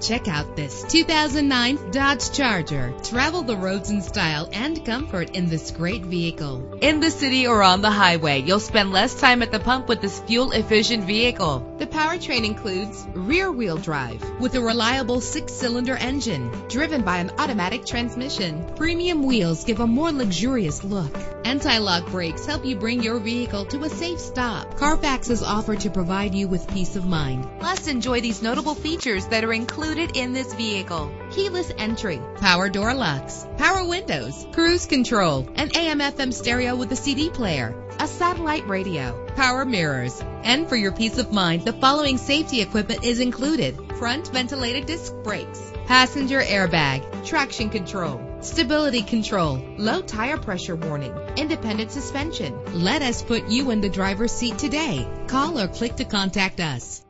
Check out this 2009 Dodge Charger. Travel the roads in style and comfort in this great vehicle. In the city or on the highway, you'll spend less time at the pump with this fuel efficient vehicle. The powertrain includes rear wheel drive with a reliable six cylinder engine driven by an automatic transmission. Premium wheels give a more luxurious look. Anti-lock brakes help you bring your vehicle to a safe stop. Carfax is offered to provide you with peace of mind. Plus, enjoy these notable features that are included in this vehicle. Keyless entry, power door locks, power windows, cruise control, an AM FM stereo with a CD player, a satellite radio, power mirrors. And for your peace of mind, the following safety equipment is included. Front ventilated disc brakes, passenger airbag, traction control, stability control, low tire pressure warning, independent suspension. Let us put you in the driver's seat today. Call or click to contact us.